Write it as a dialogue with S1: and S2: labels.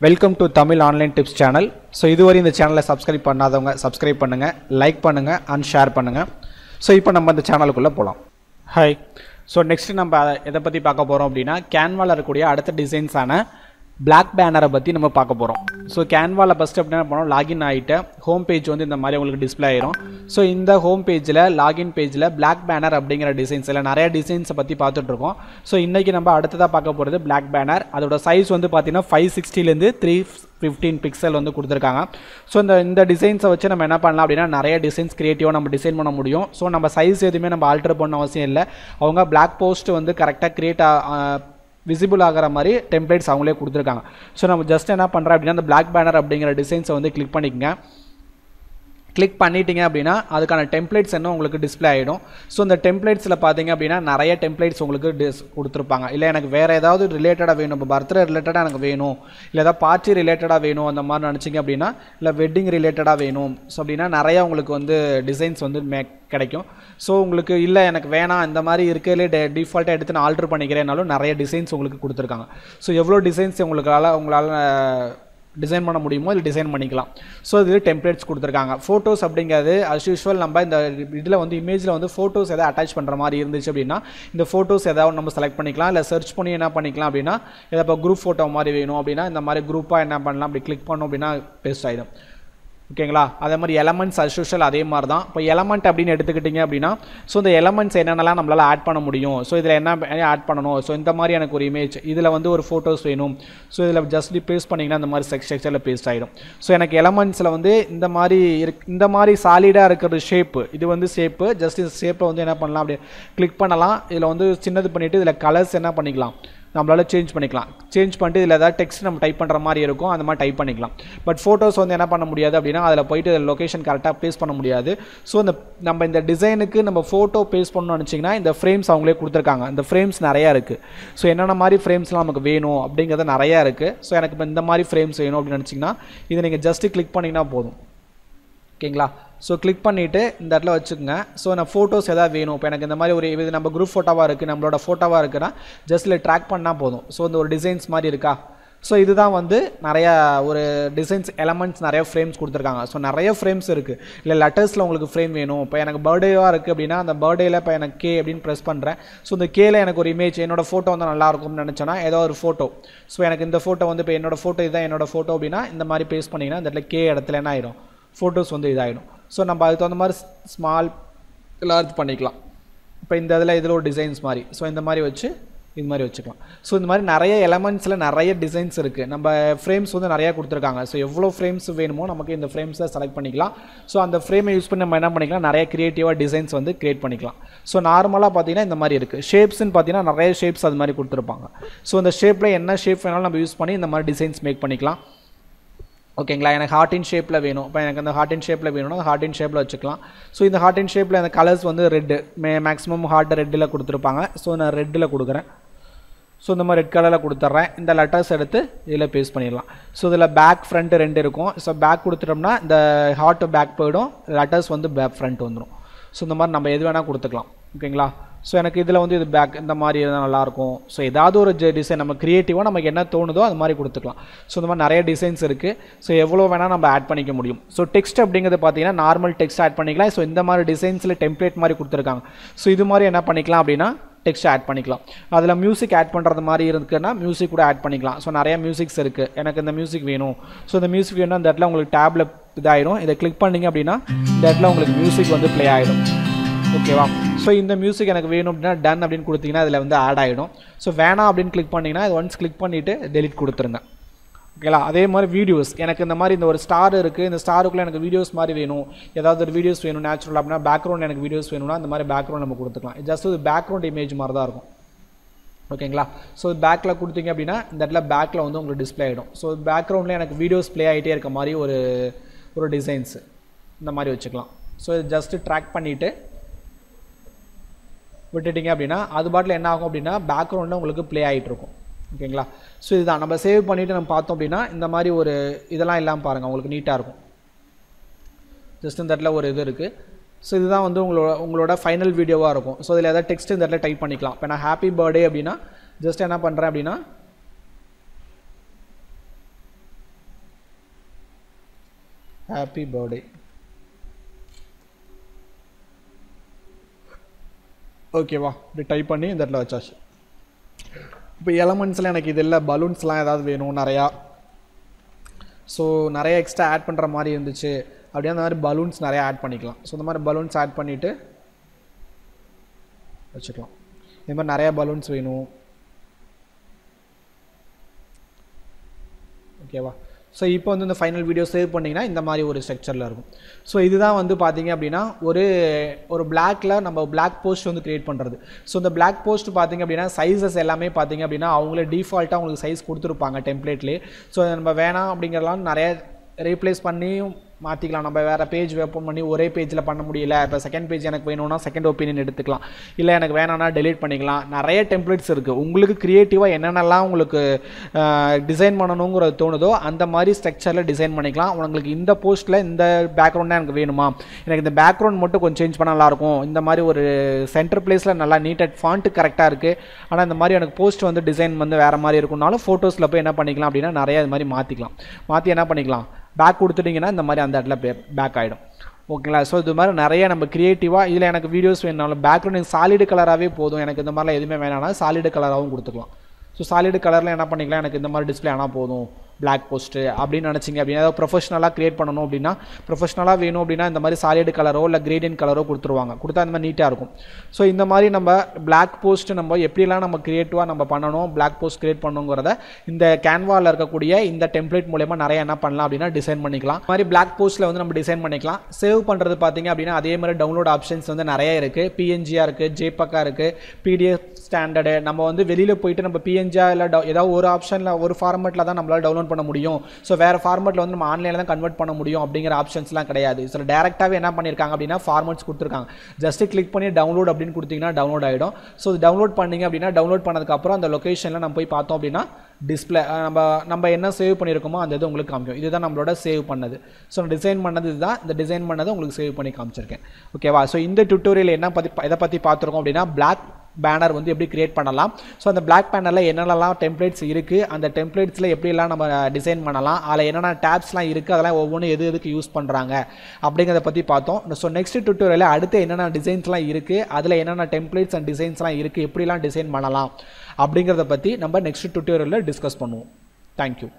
S1: Welcome to Tamil online tips channel so இதுவரை இந்த சேனலை சப்ஸ்கிரைப் பண்ணாதவங்க சப்ஸ்கிரைப் பண்ணுங்கள் லைக் பண்ணுங்கள் அண்ட் ஷேர் பண்ணுங்கள் ஸோ இப்போ நம்ம இந்த சேனலுக்குள்ளே போகலாம் ஹாய் ஸோ நெக்ஸ்ட் நம்ம எதை பற்றி பார்க்க போகிறோம் அப்படின்னா கேன்வாவில் இருக்கக்கூடிய அடுத்த டிசைன்ஸான பிளாக் பேனரை பற்றி நம்ம பார்க்க போகிறோம் ஸோ கேன்வாவில் ஃபஸ்ட் அப்படி என்ன பண்ணோம் லாகின் ஆகிட்டு ஹோம் பேஜ் வந்து இந்த மாதிரி உங்களுக்கு டிஸ்ப்ளே ஆயிரும். ஸோ இந்த ஹோம் பேஜில் லாகின் பேஜில் பிளாக் பேனர் அப்படிங்கிற டிசைன்ஸ் இல்லை நிறைய டிசைன்ஸை பற்றி பார்த்துட்ருக்கோம் ஸோ இன்றைக்கி நம்ம அடுத்ததாக பார்க்க போகிறது பிளாக் பேனர் அதோட சைஸ் வந்து பார்த்தீங்கன்னா ஃபைவ் சிக்ஸ்டிலேருந்து த்ரீ ஃபிஃப்டீன் பிக்சல் வந்து கொடுத்துருக்காங்க. ஸோ இந்த இந்த டிசைன்ஸை வச்சு நம்ம என்ன பண்ணலாம் அப்படின்னா நிறைய டிசைன்ஸ் க்ரியேட்டிவாக நம்ம டிசைன் பண்ண முடியும். ஸோ நம்ம சைஸ் எதுவுமே நம்ம ஆல்டர் பண்ண அவசியம் இல்லை. அவங்க பிளாக் போஸ்ட் வந்து கரெக்டாக க்ரியேட் விசிபிள் ஆகிற மாதிரி டெம்ப்ளேட்ஸ் அவங்களே கொடுத்துருக்காங்க. ஸோ நம்ம ஜஸ்ட் என்ன பண்ணுறோம் அப்படின்னா அந்த பிளாக் பேனர் அப்படிங்கிற டிசைன்ஸை வந்து கிளிக் பண்ணிக்கங்க. கிளிக் பண்ணிட்டீங்க அப்படின்னா அதுக்கான டெம்ப்ளேட்ஸ் என்ன உங்களுக்கு டிஸ்ப்ளே ஆகிடும் ஸோ இந்த டெம்ப்ளேட்ஸில் பார்த்தீங்க அப்படின்னா நிறைய டெம்ப்ளேட்ஸ் உங்களுக்கு டிஸ் கொடுத்துருப்பாங்க. இல்லை எனக்கு வேறு ஏதாவது ரிலேட்டடாக வேணும். இப்போ பர்த்டே ரிலேட்டடாக எனக்கு வேணும். இல்லை ஏதாவது பார்ட்டி ரிலேட்டடாக வேணும் அந்த மாதிரி நினச்சிங்க அப்படின்னா இல்லை வெட்டிங் ரிலேட்டடாக வேணும். ஸோ அப்படின்னா நிறையா உங்களுக்கு வந்து டிசைன்ஸ் வந்து மே கிடைக்கும். ஸோ உங்களுக்கு இல்லை எனக்கு வேணாம் இந்த மாதிரி இருக்கிறதுலே டே டிஃபால்ட்டாக எடுத்து நான் ஆல்ட்ரு பண்ணிக்கிறேனாலும் நிறைய டிசைன்ஸ் உங்களுக்கு கொடுத்துருக்காங்க. ஸோ எவ்வளோ டிசைன்ஸ் உங்களுக்கால உங்களால் டிசைன் பண்ண முடியுமோ இல்லை டிசைன் பண்ணிக்கலாம். ஸோ இது டெம்ப்ளேட்ஸ் கொடுத்துருக்காங்க. ஃபோட்டோஸ் அப்படிங்கிறது அஸ் யூஷுவல் நம்ம இந்த இதில் வந்து இமேஜில் வந்து ஃபோட்டோஸ் எதாவது அட்டாச் பண்ணுற மாதிரி இருந்துச்சு அப்படின்னா இந்த ஃபோட்டோஸ் ஏதாவது நம்ம செலக்ட் பண்ணிக்கலாம். இல்லை சர்ச் பண்ணி என்ன பண்ணிக்கலாம் அப்படின்னா இதை இப்போ குரூப் ஃபோட்டோ மாதிரி வேணும் அப்படின்னா இந்த மாதிரி குரூப்பாக என்ன பண்ணலாம் அப்படி கிளிக் பண்ணோம் அப்படின்னா பேஸ்ட் ஆகிடும் ஓகேங்களா? அதே மாதிரி எலமெண்ட்ஸ் அஸ்யூஷல் அதே மாதிரி தான் இப்போ எலமெண்ட் அப்படின்னு எடுத்துக்கிட்டிங்க அப்படின்னா ஸோ இந்த எலமெண்ட்ஸ் என்னென்னலாம் நம்மளால் ஆட் பண்ண முடியும்? ஸோ இதில் என்ன ஆட் பண்ணணும்? ஸோ இந்த மாதிரி எனக்கு ஒரு இமேஜ் இதில் வந்து ஒரு ஃபோட்டோஸ் வேணும். ஸோ இதில் ஜஸ்ட்லி பேஸ்ட் பண்ணிங்கன்னா இந்த மாதிரி செக் ஸ்ட்ரக்சரில் பேஸ்ட் ஆகிடும் ஸோ எனக்கு எலமெண்ட்ஸில் வந்து இந்த மாதிரி இருக் இந்த மாதிரி சாலிடாக இருக்கிற ஷேப்பு இது வந்து ஷேப்பு ஜஸ்ட் இந்த ஷேப்பை வந்து என்ன பண்ணலாம்? அப்படியே கிளிக் பண்ணலாம். இதில் வந்து சின்னது பண்ணிவிட்டு இதில் கலர்ஸ் என்ன பண்ணிக்கலாம்? நம்மளால் சேஞ்ச் பண்ணிக்கலாம். சேஞ்ச் பண்ணிட்டு இதில் ஏதாவது டெக்ஸ்ட் நம்ம டைப் பண்ணுற மாதிரி இருக்கும் அந்த மாதிரி டைப் பண்ணிக்கலாம். பட் ஃபோட்டோஸ் வந்து என்ன பண்ண முடியாது அப்படின்னா அதில் போயிட்டு லொக்கேஷன் கரெக்டாக பேஸ் பண்ண முடியாது. ஸோ இந்த நம்ம இந்த டிசைனுக்கு நம்ம ஃபோட்டோ பேஸ் பண்ணணும்னு நினச்சிங்கன்னா இந்த ஃப்ரேம்ஸ் அவங்களே கொடுத்துருக்காங்க. இந்த ஃப்ரேம்ஸ் நிறையா இருக்குது ஸோ என்னென்ன மாதிரி ஃப்ரேம்ஸ்லாம் நமக்கு வேணும் அப்படிங்கிறது நிறையா இருக்குது ஸோ எனக்கு இப்போ இந்த மாதிரி ஃப்ரேம்ஸ் வேணும் அப்படின்னு நினச்சிங்கன்னா இதை நீங்கள் ஜஸ்ட்டு கிளிக் பண்ணிங்கன்னா போதும். ஓகேங்களா? ஸோ கிளிக் பண்ணிவிட்டு இந்த இடத்துல வச்சுக்கோங்க. ஸோ நான் ஃபோட்டோஸ் எதாவது வேணும். இப்போ எனக்கு இந்த மாதிரி ஒரு இது நம்ம குரூப் ஃபோட்டோவாக இருக்குது நம்மளோட ஃபோட்டோவாக இருக்குன்னா ஜஸ்ட் இல்லை ட்ராக் பண்ணால் போதும். ஸோ இந்த ஒரு டிசைன்ஸ் மாதிரி இருக்கா? ஸோ இதுதான் வந்து நிறையா ஒரு டிசைன்ஸ் எலமெண்ட்ஸ் நிறைய ஃப்ரேம்ஸ் கொடுத்துருக்காங்க. ஸோ நிறைய ஃப்ரேம்ஸ் இருக்குது இல்லை லெட்டர்ஸில் உங்களுக்கு ஃப்ரேம் வேணும். இப்போ எனக்கு பர்த்டேவாக இருக்குது அப்படின்னா அந்த பர்த்டேயில் இப்போ எனக்கு கே அப்படின்னு ப்ரெஸ் பண்ணுறேன் ஸோ இந்த கேல எனக்கு ஒரு இமேஜ் என்னோடய ஃபோட்டோ வந்து நல்லா இருக்கும்னு நினச்சேன்னா ஏதோ ஒரு ஃபோட்டோ ஸோ எனக்கு இந்த ஃபோட்டோ வந்து இப்போ என்னோடய ஃபோட்டோ இதுதான் என்னோட ஃபோட்டோ அப்படின்னா இந்த மாதிரி பேஸ் பண்ணிங்கன்னா இந்த இடத்துல கே இடத்துல என்ன ஆயிடும் ஃபோட்டோஸ் வந்து இதாகிடும் ஸோ நம்ம அதுக்கு தகுந்த மாதிரி ஸ்மால் லார்ஜ் பண்ணிக்கலாம். இப்போ இந்த இதில் இதில் ஒரு டிசைன்ஸ் மாதிரி. ஸோ இந்த மாதிரி வச்சு இது மாதிரி வச்சுக்கலாம். ஸோ இந்த மாதிரி நிறைய எலமெண்ட்ஸில் நிறைய டிசைன்ஸ் இருக்குது நம்ம ஃப்ரேம்ஸ் வந்து நிறையா கொடுத்துருக்காங்க. ஸோ எவ்வளோ ஃப்ரேம்ஸ் வேணுமோ நமக்கு இந்த ஃப்ரேம்ஸை செலக்ட் பண்ணிக்கலாம். ஸோ அந்த ஃப்ரேமை யூஸ் பண்ணி நம்ம என்ன பண்ணிக்கலாம்? நிறைய க்ரியேட்டிவாக டிசைன்ஸ் வந்து க்ரியேட் பண்ணிக்கலாம். ஸோ நார்மலாக பார்த்தீங்கன்னா இந்த மாதிரி இருக்குது ஷேப்ஸ்னு பார்த்தீங்கன்னா நிறைய ஷேப்ஸ் அது மாதிரி கொடுத்துருப்பாங்க. ஸோ அந்த ஷேப்பில் என்ன ஷேப் வேணாலும் நம்ம யூஸ் பண்ணி இந்த மாதிரி டிசைன்ஸ் மேக் பண்ணிக்கலாம். ஓகேங்களா? எனக்கு ஹார்ட் இன் ஷேப்பில் வேணும். இப்போ எனக்கு அந்த ஹார்ட் இன் ஷேப்பில் வேணும்னா அந்த ஹார்ட் இன் ஷேப்பில் வச்சுக்கலாம். ஸோ இந்த ஹார்ட் இன் ஷேப்பில் அந்த கலர்ஸ் வந்து ரெட்டு மே மேக்ஸிமம் ஹார்ட் ரெட்டில் கொடுத்துருப்பாங்க. ஸோ நான் ரெட்டில் கொடுக்குறேன். ஸோ இந்த மாதிரி ரெட் கலரில் கொடுத்துட்றேன் இந்த லெட்டர்ஸ் எடுத்து இதில் பேஸ்ட் பண்ணிடலாம். ஸோ இதில் பேக் ஃப்ரண்ட்டு ரெண்டு இருக்கும். ஸோ பேக் கொடுத்துட்டோம்னா இந்த ஹார்ட் பேக் போயிடும். லெட்டர்ஸ் வந்து பேக் ஃப்ரண்ட் வந்துடும் ஸோ இந்த மாதிரி நம்ம எது வேணால் கொடுத்துக்கலாம். ஓகேங்களா? ஸோ எனக்கு இதில் வந்து இது பேக் இந்த மாதிரி இருந்தால் நல்லாயிருக்கும் ஸோ ஏதாவது ஒரு டிசைன் நம்ம க்ரியேட்டிவாக நமக்கு என்ன தோணுதோ அது மாதிரி கொடுத்துக்கலாம். ஸோ இந்த மாதிரி நிறைய டிசைன்ஸ் இருக்குது ஸோ எவ்வளோ வேணால் நம்ம ஆட் பண்ணிக்க முடியும். ஸோ டெக்ஸ்ட் அப்படிங்கிறது பார்த்தீங்கன்னா நார்மல் டெக்ஸ்ட் ஆட் பண்ணிக்கலாம். ஸோ இந்த மாதிரி டிசைன்ஸில் டெம்ப்ளேட் மாதிரி கொடுத்துருக்காங்க. ஸோ இது மாதிரி என்ன பண்ணிக்கலாம் அப்படின்னா டெக்ஸ்ட் ஆட் பண்ணிக்கலாம். அதில் மியூசிக் ஆட் பண்ணுறது மாதிரி இருக்குன்னா மியூசிக் கூட ஆட் பண்ணிக்கலாம். ஸோ நிறையா மியூசிக்ஸ் இருக்குது எனக்கு இந்த மியூசிக் வேணும். ஸோ இந்த மியூசிக் வேணும் அந்த இடத்துல உங்களுக்கு டேப்ல இதாயிடும் இதை கிளிக் பண்ணிங்க அப்படின்னா இந்த இடத்துல உங்களுக்கு மியூசிக் வந்து ப்ளே ஆகிடும் ஓகேவா ஸோ இந்த மியூசிக் எனக்கு வேணும் அப்படின்னா டன் அப்படின்னு கொடுத்தீங்கன்னா அதில் வந்து ஆட் ஆகிடும் ஸோ வேணாம் அப்படின்னு கிளிக் பண்ணிங்கன்னா இது ஒன்ஸ் கிளிக் பண்ணிவிட்டு டெலிட் கொடுத்துருங்க. ஓகேங்களா அதே மாதிரி வீடியோஸ் எனக்கு இந்த மாதிரி இந்த ஒரு ஸ்டார் இருக்குது இந்த ஸ்டாருக்குள்ளே எனக்கு வீடியோஸ் மாதிரி வேணும். ஏதாவது ஒரு வீடியோஸ் வேணும் நேச்சுரல் அப்படின்னா பேக்ரவுண்ட் எனக்கு வீடியோஸ் வேணும்னா அந்த மாதிரி பேக்ரவுண்ட் நம்ம கொடுத்துக்கலாம். ஜஸ்ட் ஒரு பேக்ரவுண்ட் இமேஜ் மாதிரி தான் இருக்கும். ஓகேங்களா ஸோ பேக்கில் கொடுத்தீங்க அப்படின்னா இந்த இடத்துல பேக்கில் வந்து உங்களுக்கு டிஸ்பிளே ஆகிடும் ஸோ பேக்ரவுண்டில் எனக்கு வீடியோஸ் ப்ளே ஆகிட்டே இருக்க மாதிரி ஒரு ஒரு டிசைன்ஸு இந்த மாதிரி வச்சுக்கலாம். ஸோ இது ஜஸ்ட்டு ட்ராக் பண்ணிவிட்டு விட்டுட்டிங்க அப்படின்னா அது பாட்டில் என்ன ஆகும் அப்படின்னா பேக்ரவுண்டில் உங்களுக்கு ப்ளே ஆகிட்டு இருக்கும் ஓகேங்களா? ஸோ இதுதான். நம்ம சேவ் பண்ணிவிட்டு நம்ம பார்த்தோம் அப்படின்னா இந்த மாதிரி ஒரு இதெல்லாம் இல்லாமல் பாருங்கள் உங்களுக்கு நீட்டாக இருக்கும். ஜஸ்ட் இந்த இடத்துல ஒரு இது இருக்குது ஸோ இதுதான் வந்து உங்களோட உங்களோட ஃபைனல் வீடியோவாக இருக்கும். ஸோ இதில் ஏதாவது டெக்ஸ்ட் இந்த இடத்துல டைப் பண்ணிக்கலாம். இப்போ நான் ஹாப்பி பர்த்டே அப்படின்னா ஜஸ்ட் என்ன பண்ணுறேன் அப்படின்னா ஹாப்பி பர்த்டே ஓகேவா இப்படி டைப் பண்ணி இந்த இடத்துல வச்சாச்சு. இப்போ எலமெண்ட்ஸில் எனக்கு இது இல்லை பலூன்ஸ்லாம் ஏதாவது வேணும் நிறையா. ஸோ நிறைய எக்ஸ்ட்ரா ஆட் பண்ணுற மாதிரி இருந்துச்சு. அப்படியே அந்த மாதிரி பலூன்ஸ் நிறையா ஆட் பண்ணிக்கலாம். ஸோ இந்த மாதிரி பலூன்ஸ் ஆட் பண்ணிவிட்டு வச்சுக்கலாம். இது மாதிரி நிறையா பலூன்ஸ் வேணும். ஓகேவா ஸோ இப்போ வந்து இந்த ஃபைனல் வீடியோ சேவ் பண்ணிங்கன்னா இந்த மாதிரி ஒரு ஸ்ட்ரக்சரில் இருக்கும். ஸோ இதுதான் வந்து பார்த்திங்க அப்படின்னா ஒரு ஒரு பிளாக்ல நம்ம பிளாக் போஸ்ட் வந்து க்ரியேட் பண்ணுறது ஸோ இந்த பிளாக் போஸ்ட் பார்த்திங்க அப்படின்னா சைஸஸ் எல்லாமே பார்த்தீங்க அப்படின்னா அவங்களே டிஃபால்ட்டாக உங்களுக்கு சைஸ் கொடுத்துருப்பாங்க டெம்ப்ளேட்லேயே ஸோ நம்ம வேணாம் அப்படிங்கிறலாம் நிறைய ரீப்ளேஸ் பண்ணியும் மாற்றிக்கலாம் நம்ம வேறு பேஜ் ஓப்பன் பண்ணி ஒரே பேஜில் பண்ண முடியல. இப்போ செகண்ட் பேஜ் எனக்கு வேணும்னா செகண்ட் ஒப்பீனியன் எடுத்துக்கலாம். இல்லை எனக்கு வேணாம்னா டெலிட் பண்ணிக்கலாம். நிறைய டெம்ப்ளேட்ஸ் இருக்குது உங்களுக்கு க்ரியேட்டிவாக என்னென்னலாம் உங்களுக்கு டிசைன் பண்ணணுங்கிறது தோணுதோ அந்த மாதிரி ஸ்ட்ரக்சரில் டிசைன் பண்ணிக்கலாம். உங்களுக்கு இந்த போஸ்ட்டில் இந்த பேக்ரவுண்ட் எனக்கு வேணுமா? எனக்கு இந்த பேக்ரவுண்ட் மட்டும் கொஞ்சம் சேஞ்ச் பண்ண நல்லாயிருக்கும். இந்த மாதிரி ஒரு சென்டர் பிளேஸில் நல்லா நீட்டட் ஃபாண்ட்டு கரெக்டாக இருக்குது ஆனால் இந்த மாதிரி எனக்கு போஸ்ட் வந்து டிசைன் வந்து வேறு மாதிரி இருக்கும்னாலும் ஃபோட்டோஸில் போய் என்ன பண்ணிக்கலாம் அப்படின்னா நிறைய இது மாதிரி மாற்றிக்கலாம் மாற்றி என்ன பண்ணிக்கலாம்? பேக் கொடுத்துட்டிங்கன்னா இந்த மாதிரி அந்த இடத்துல பேக் ஆகிடும் ஓகேங்களா ஸோ இது மாதிரி நிறைய நம்ம க்ரியேட்டிவாக இதில் எனக்கு வீடியோஸ் வேணுனாலும் பேக்ரவுண்ட் சாலிடு கலராகவே போதும். எனக்கு இந்த மாதிரிலாம் எதுவுமே வேணாம்னா சாலிடு கலராகவும் கொடுத்துக்கலாம். ஸோ சாலிடு கலரில் என்ன பண்ணிக்கலாம் எனக்கு இந்த மாதிரி டிஸ்பிளே ஆனால் போதும். பிளாக் போஸ்ட்டு அப்படின்னு நினச்சிங்க அப்படின்னா ஏதாவது ப்ரொஃபஷனலாக க்ரியேட் பண்ணணும் அப்படின்னா ப்ரொஃபஷனலாக வேணும் அப்படின்னா இந்த மாதிரி சாலிடு கலரோ இல்லை கிரேடியன் கலரோ கொடுத்துருவாங்க. கொடுத்தா இந்த மாதிரி நீட்டாக இருக்கும். ஸோ இந்த மாதிரி நம்ம பிளாக் போஸ்ட் நம்ம எப்படிலாம் நம்ம க்ரியேட்டிவாக நம்ம பண்ணணும் பிளாக் போஸ்ட் க்ரியேட் பண்ணணுங்கிறத இந்த கேன்வாவில் இருக்கக்கூடிய இந்த டெம்ப்ளேட் மூலயமா நிறைய என்ன பண்ணலாம் அப்படின்னா டிசைன் பண்ணிக்கலாம். இந்த மாதிரி பிளாக் போஸ்ட்டில் வந்து நம்ம டிசைன் பண்ணிக்கலாம். சேவ் பண்ணுறது பார்த்தீங்க அப்படின்னா அதே மாதிரி டவுன்லோட் ஆப்ஷன்ஸ் வந்து நிறைய இருக்குது பிஎன்ஜியாக இருக்குது ஜேபக்கா இருக்குது பிடிஎஃப் ஸ்டாண்டர்டு நம்ம வந்து வெளியில் போயிட்டு நம்ம பிஎன்ஜியா இல்லை ஏதாவது ஒரு ஆப்ஷனில் ஒரு ஃபார்மெட்டில் தான் நம்மளால் டவுன்லோட் பண்ண முடியும். ஸோ வேறு ஃபார்மெட்டில் வந்து நம்ம ஆன்லைனில் தான் கன்வெர்ட் பண்ண முடியும் அப்படிங்கிற ஆப்ஷன்ஸ்லாம் கிடையாது. ஸோ டேரெக்டாகவே என்ன பண்ணியிருக்காங்க அப்படின்னா ஃபார்மெட்ஸ் கொடுத்துருக்காங்க. ஜஸ்ட் கிளிக் பண்ணி டவுன்லோட் அப்படின்னு கொடுத்தீங்கன்னா டவுன்லோட் ஆகிடும் ஸோ டவுன்லோட் பண்ணீங்க அப்படின்னா டவுன்லோட் பண்ணதுக்கப்புறம் அந்த லொக்கேஷனில் நம்ம போய் பார்த்தோம் அப்படின்னா டிஸ்பிளே நம்ம நம்ம என்ன சேவ் பண்ணியிருக்கோமோ அந்த இது உங்களுக்கு காமிக்கும். இதுதான் நம்மளோட சேவ் பண்ணது. ஸோ டிசைன் பண்ணது இதுதான். இந்த டிசைன் பண்ணதை உங்களுக்கு சேவ் பண்ணி காமிச்சிருக்கேன். ஓகேவா ஸோ இந்த டுட்டோரியல் என்ன பற்றி எதை பற்றி பார்த்துருக்கோம் அப்படின்னா பிளாக் பேனர் வந்து எப்படி கிரியேட் பண்ணலாம். ஸோ அந்த பிளாக் பேனரில் என்னென்னலாம் டெம்ப்ளேட்ஸ் இருக்குது அந்த டெம்ப்ளேட்ஸில் எப்படிலாம் நம்ம டிசைன் பண்ணலாம் அதில் என்னென்ன டேப்ஸ்லாம் இருக்குது அதெல்லாம் ஒவ்வொன்றும் எது எதுக்கு யூஸ் பண்ணுறாங்க அப்படிங்கிறத பற்றி பார்த்தோம். ஸோ நெக்ஸ்ட் டுட்டோரியலில் அடுத்து என்னென்ன டிசைன்ஸ்லாம் இருக்குது அதில் என்னென்ன டெம்ப்ளேட்ஸ் அண்ட் டிசைன்ஸ்லாம் இருக்குது எப்படிலாம் டிசைன் பண்ணலாம் அப்படிங்கிறத பற்றி நம்ம நெக்ஸ்ட் டுட்டோரியலில் டிஸ்கஸ் பண்ணுவோம். Thank you